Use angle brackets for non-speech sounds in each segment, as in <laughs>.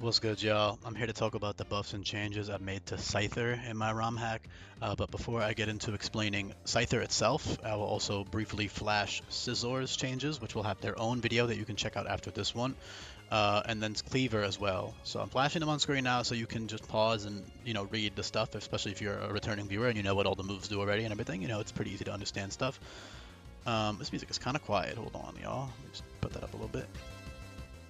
What's good, y'all? I'm here to talk about the buffs and changes I've made to Scyther in my ROM hack. Uh, but before I get into explaining Scyther itself, I will also briefly flash Scizor's changes, which will have their own video that you can check out after this one, uh, and then Kleavor as well. So I'm flashing them on screen now, so you can just pause and you know read the stuff, especially if you're a returning viewer and you know what all the moves do already and everything. You know it's pretty easy to understand stuff. Um, this music is kind of quiet. Hold on, y'all. Let me just put that up a little bit.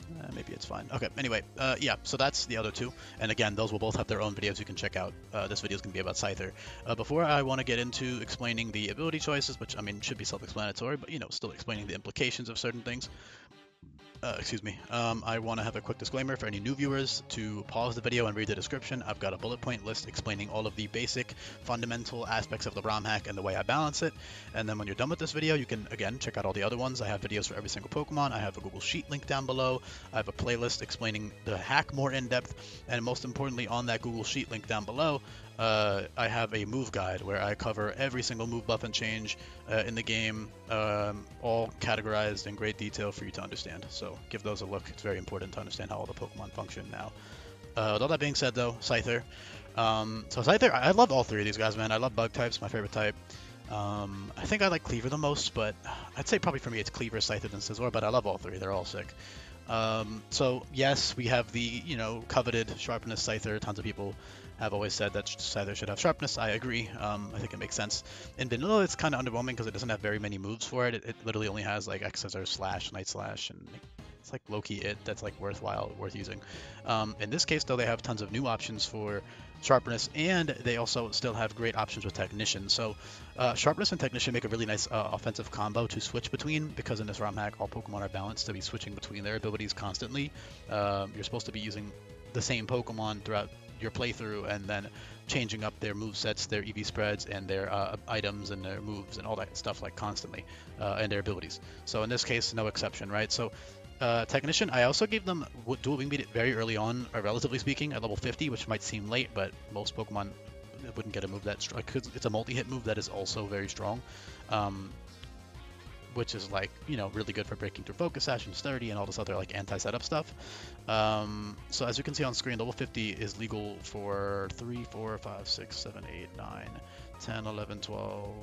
Uh, maybe it's fine. Okay, anyway, uh, yeah, so that's the other two. And again, those will both have their own videos you can check out. Uh, this video is going to be about Scyther. Uh, before I want to get into explaining the ability choices, which, I mean, should be self-explanatory, but, you know, still explaining the implications of certain things, uh, excuse me, um, I want to have a quick disclaimer for any new viewers to pause the video and read the description. I've got a bullet point list explaining all of the basic fundamental aspects of the ROM hack and the way I balance it. And then when you're done with this video, you can, again, check out all the other ones. I have videos for every single Pokemon. I have a Google Sheet link down below. I have a playlist explaining the hack more in depth. And most importantly, on that Google Sheet link down below, uh, I have a move guide where I cover every single move buff and change uh, in the game, um, all categorized in great detail for you to understand. So give those a look. It's very important to understand how all the Pokemon function now. Uh, with all that being said, though, Scyther. Um, so Scyther, I love all three of these guys, man. I love Bug types, my favorite type. Um, I think I like Kleavor the most, but I'd say probably for me it's Kleavor, Scyther, and Scizor, but I love all three. They're all sick. Um, so yes, we have the you know coveted sharpness Scyther. Tons of people have always said that Scyther should have sharpness. I agree. Um, I think it makes sense. In vanilla, it's kind of underwhelming because it doesn't have very many moves for it. It, it literally only has like X Scissor, Slash, Night Slash, and it's like Loki it that's like worthwhile, worth using. Um, in this case, though, they have tons of new options for sharpness, and they also still have great options with technician. So uh, sharpness and technician make a really nice uh, offensive combo to switch between because in this ROM hack, all Pokemon are balanced to be switching between their abilities constantly. Um, you're supposed to be using the same Pokemon throughout your playthrough and then changing up their move sets, their EV spreads, and their uh, items and their moves and all that stuff like constantly, uh, and their abilities. So in this case, no exception, right? So uh, Technician, I also gave them dual wing beat very early on, uh, relatively speaking, at level 50, which might seem late, but most Pokemon wouldn't get a move that strong. It's a multi-hit move that is also very strong, um, which is like you know really good for breaking through Focus Sash and Sturdy and all this other like anti-setup stuff. Um, so as you can see on screen, level 50 is legal for 3, 4, 5, 6, 7, 8, 9, 10, 11, 12,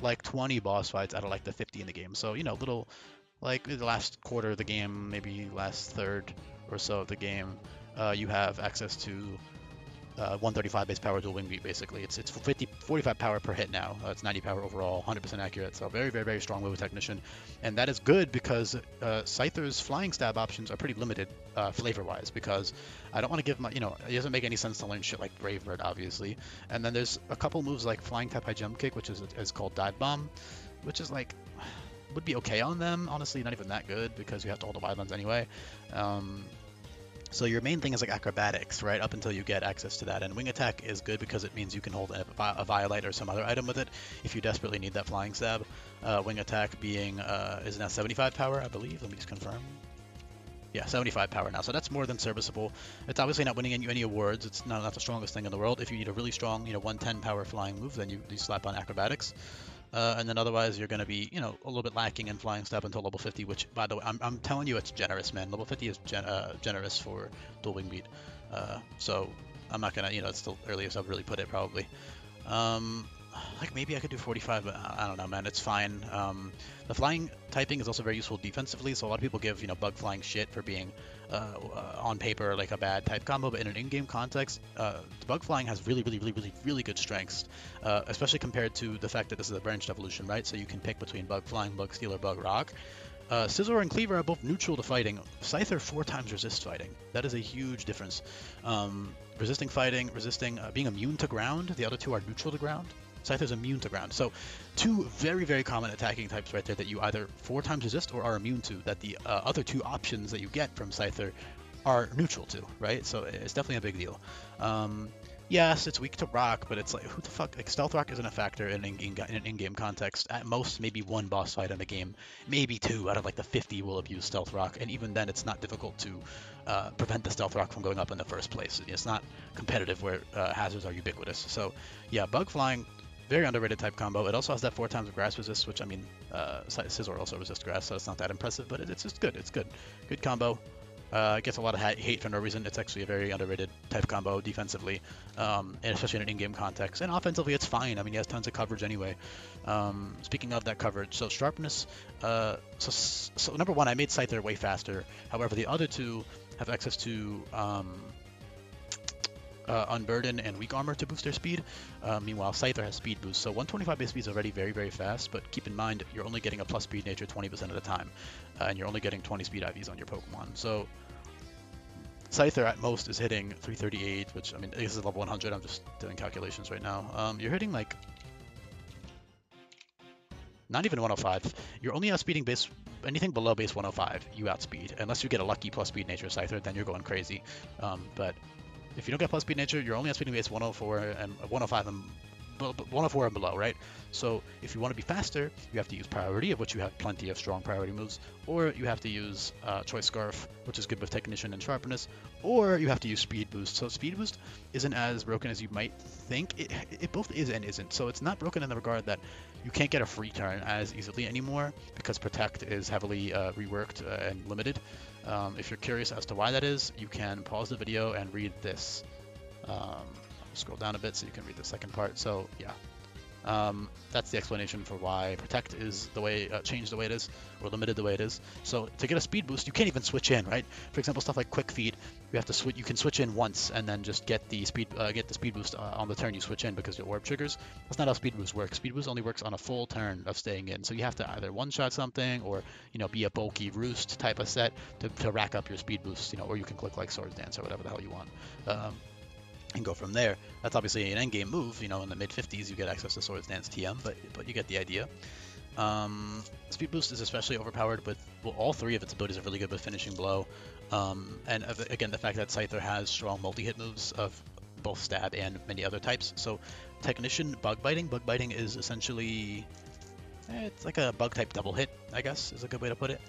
like 20 boss fights out of like the 50 in the game. So you know little like the last quarter of the game, maybe last third or so of the game, uh, you have access to uh, 135 base power dual wing beat basically. It's it's 50 45 power per hit now. Uh, it's 90 power overall, 100% accurate. So very very very strong move technician, and that is good because uh, Scyther's flying stab options are pretty limited uh, flavor wise because I don't want to give my you know it doesn't make any sense to learn shit like Brave Bird obviously, and then there's a couple moves like flying type high jump kick which is is called dive bomb, which is like would be okay on them. Honestly, not even that good because you have to hold the wide anyway. Um, so your main thing is like acrobatics, right? Up until you get access to that. And wing attack is good because it means you can hold a, a or some other item with it if you desperately need that flying stab. Uh, wing attack being uh, is now 75 power, I believe. Let me just confirm. Yeah, 75 power now, so that's more than serviceable. It's obviously not winning you any awards. It's not, not the strongest thing in the world. If you need a really strong, you know, 110 power flying move, then you, you slap on acrobatics. Uh, and then otherwise you're going to be, you know, a little bit lacking in flying stab until level 50, which, by the way, I'm, I'm telling you, it's generous, man. Level 50 is gen uh, generous for dual wing beat. Uh, so I'm not going to, you know, it's the earliest I've really put it probably. Um, like maybe I could do 45, but I don't know, man. It's fine. Um, the flying typing is also very useful defensively, so a lot of people give you know bug flying shit for being uh, uh, on paper like a bad type combo, but in an in-game context, uh, bug flying has really, really, really, really, really good strengths, uh, especially compared to the fact that this is a branched evolution, right? So you can pick between bug flying, bug steel, or bug rock. Uh, Scizor and Kleavor are both neutral to fighting. Scyther four times resist fighting. That is a huge difference. Um, resisting fighting, resisting uh, being immune to ground. The other two are neutral to ground. Scyther's immune to ground. So two very, very common attacking types right there that you either four times resist or are immune to that the uh, other two options that you get from Scyther are neutral to, right? So it's definitely a big deal. Um, yes, it's weak to rock, but it's like, who the fuck? Like, stealth rock isn't a factor in, in, in an in-game context. At most, maybe one boss fight in the game, maybe two out of like the 50 will abuse stealth rock, and even then, it's not difficult to uh, prevent the stealth rock from going up in the first place. It's not competitive where uh, hazards are ubiquitous. So, yeah, bug flying very underrated type combo. It also has that four times of grass resist, which I mean, uh, Scizor also resists grass, so it's not that impressive, but it, it's just good. It's good. Good combo. Uh, gets a lot of ha- hate for no reason. It's actually a very underrated type combo defensively, um, and especially in an in-game context. And offensively, it's fine. I mean, he has tons of coverage anyway. Um, speaking of that coverage, so sharpness. Uh, so, so number one, I made Scyther way faster. However, the other two have access to um, uh, Unburden and Weak Armor to boost their speed. Uh, meanwhile, Scyther has speed boost, so 125 base speed is already very, very fast, but keep in mind, you're only getting a plus speed nature 20% of the time, uh, and you're only getting 20 speed IVs on your Pokemon. So Scyther at most is hitting 338, which, I mean, this is level 100, I'm just doing calculations right now. Um, you're hitting like not even 105. You're only outspeeding base anything below base 105. You outspeed unless you get a lucky plus speed nature Scyther, then you're going crazy. Um, but if you don't get plus speed nature, you're only outspeeding base 104 and 105 and 104 and below, right? So if you want to be faster, you have to use priority, of which you have plenty of strong priority moves, or you have to use uh, choice scarf, which is good with technician and sharpness, or you have to use speed boost. So speed boost isn't as broken as you might think. It, it both is and isn't. So it's not broken in the regard that you can't get a free turn as easily anymore because protect is heavily uh, reworked uh, and limited. Um, if you're curious as to why that is, you can pause the video and read this. Um, scroll down a bit so you can read the second part. So yeah, um, that's the explanation for why Protect is the way uh, changed the way it is, or limited the way it is. So to get a speed boost, you can't even switch in, right? For example, stuff like Quick Feet, you have to switch. You can switch in once and then just get the speed uh, get the speed boost uh, on the turn you switch in because your orb triggers. That's not how speed boost works. Speed boost only works on a full turn of staying in. So you have to either one shot something or you know be a bulky roost type of set to, to rack up your speed boost. You know, or you can click like Swords Dance or whatever the hell you want. Um, and go from there. That's obviously an endgame move. You know, in the mid 50s, you get access to Swords Dance TM, but but you get the idea. Um, Speed Boost is especially overpowered with well, all three of its abilities are really good with finishing blow. Um, and again, the fact that Scyther has strong multi-hit moves of both stab and many other types. So Technician Bug Biting. Bug Biting is essentially eh, it's like a bug type double hit, I guess is a good way to put it.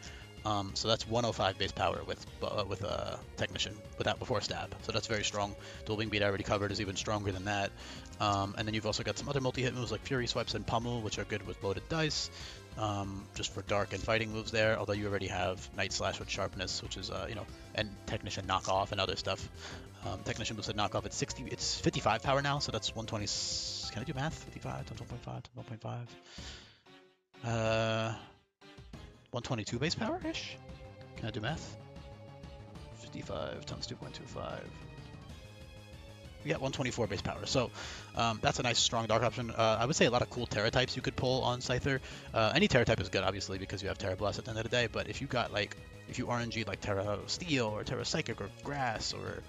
Um, so that's 105 base power with uh, with a technician without before stab. So that's very strong. Dual wing beat I already covered is even stronger than that. Um, and then you've also got some other multi-hit moves like Fury Swipes and Pummel, which are good with loaded dice, um, just for dark and fighting moves there. Although you already have Night Slash with Sharpness, which is uh, you know, and Technician knockoff and other stuff. Um, Technician boosted knockoff. It's 60. It's 55 power now, so that's 120. Can I do math? 55 times 1.5 times 1.5. Uh. 122 base power-ish? Can I do math? 55 times 2.25. We got 124 base power, so um, that's a nice strong dark option. Uh, I would say a lot of cool Tera types you could pull on Scyther. Uh, any Tera type is good, obviously, because you have Tera Blast at the end of the day, but if you got like, if you RNG like Tera Steel or Tera Psychic or Grass or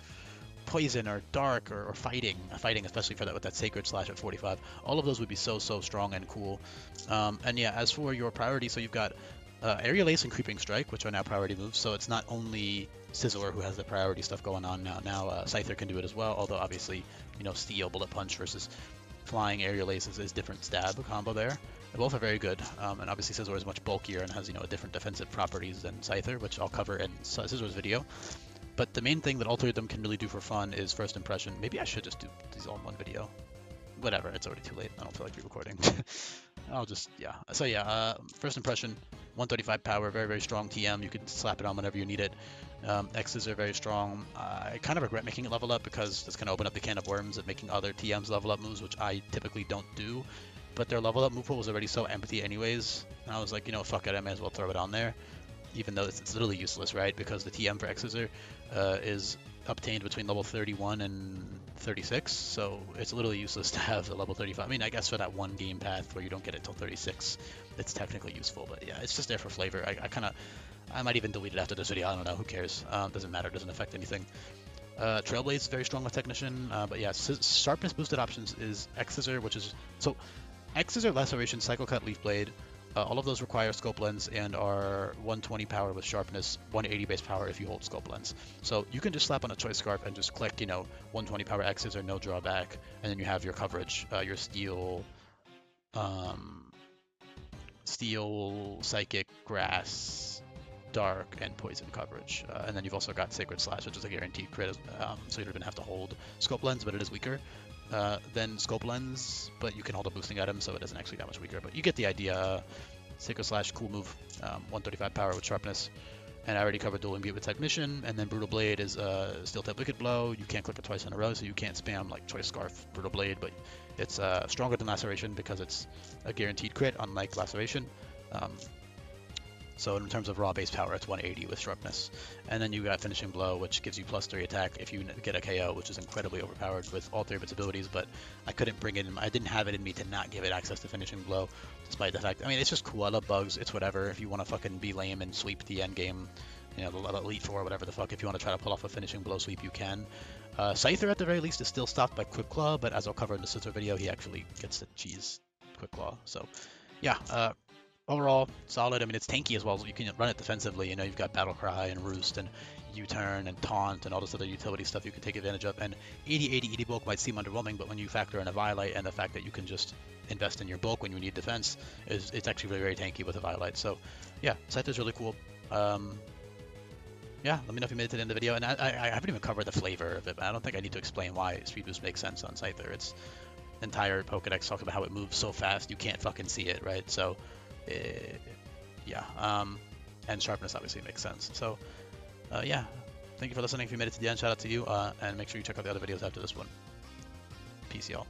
Poison or Dark or, or Fighting, Fighting especially for that with that Sacred Slash at 45, all of those would be so, so strong and cool. Um, and yeah, as for your priority, so you've got uh, Aerial Ace and Creeping Strike, which are now priority moves. So it's not only Scizor who has the priority stuff going on now. Now uh, Scyther can do it as well. Although obviously, you know, Steel, Bullet Punch versus Flying Aerial Ace is, different stab combo there. They both are very good. Um, and obviously Scizor is much bulkier and has you know different defensive properties than Scyther, which I'll cover in Scizor's video. But the main thing that all three of them can really do for fun is first impression. Maybe I should just do these all in one video. Whatever, it's already too late. I don't feel like re-recording. <laughs> I'll just, yeah. So yeah, uh, first impression, 135 power, very, very strong TM. You can slap it on whenever you need it. Um, X's are very strong. I kind of regret making it level up because it's going to open up the can of worms of making other TMs level up moves, which I typically don't do. But their level up move pool was already so empty anyways. And I was like, you know, fuck it, I may as well throw it on there. Even though it's, it's literally useless, right? Because the TM for X's uh, is obtained between level 31 and 36, so it's literally useless <laughs> to have a level 35. I mean, I guess for that one game path where you don't get it till 36, it's technically useful, but yeah, it's just there for flavor. I, I kind of, I might even delete it after this video, I don't know, who cares. Um, doesn't matter, doesn't affect anything. Uh, very strong with Technician, uh, but yeah, sharpness boosted options is X Scissor, which is, so X Scissor, Laceration, Psycho Cut, Leaf Blade, uh, all of those require scope lens and are 120 power with sharpness, 180 base power if you hold scope lens. So you can just slap on a choice scarf and just click, you know, 120 power X's or no drawback, and then you have your coverage, uh, your steel, um, steel, psychic, grass, dark, and poison coverage. Uh, and then you've also got Sacred Slash, which is a guaranteed crit, um, so you don't even have to hold scope lens, but it is weaker uh, than Scope Lens, but you can hold a boosting item, so it isn't actually that much weaker. But you get the idea. Sacred Slash, cool move, um, 135 power with sharpness. and I already covered Dual Wingbeat with Technician, and then Brutal Blade is uh, Steel Type Wicked Blow. You can't click it twice in a row, so you can't spam like Choice Scarf, Brutal Blade, but it's uh, stronger than Laceration because it's a guaranteed crit, unlike Laceration. Um, so in terms of raw base power, it's 180 with Sharpness. And then you got Finishing Blow, which gives you plus 3 attack if you get a KO, which is incredibly overpowered with all three of its abilities, but I couldn't bring it in, I didn't have it in me to not give it access to Finishing Blow, despite the fact, I mean, it's just cool, I love bugs, it's whatever, if you want to fucking be lame and sweep the end game, you know, the Elite Four, whatever the fuck, if you want to try to pull off a Finishing Blow sweep, you can. Uh, Scyther, at the very least, is still stopped by Quick Claw, but as I'll cover in the Scizor video, he actually gets to cheese Quick Claw, so yeah, uh, overall solid. I mean, it's tanky as well. You can run it defensively. You know, you've got Battle Cry and Roost and U-turn and Taunt and all this other utility stuff you can take advantage of. And 80-80 80 bulk might seem underwhelming, but when you factor in Eviolite and the fact that you can just invest in your bulk when you need defense, is it's actually really very tanky with Eviolite. So yeah, is really cool. Um, yeah, let me know if you made it to the end of the video. And I, I, I haven't even covered the flavor of it. but I don't think I need to explain why Speed Boost makes sense on Scyther. It's entire Pokedex talks about how it moves so fast you can't fucking see it, right? So yeah, um, and sharpness obviously makes sense. So, uh, yeah, thank you for listening. If you made it to the end, shout out to you, uh, and make sure you check out the other videos after this one. Peace, y'all.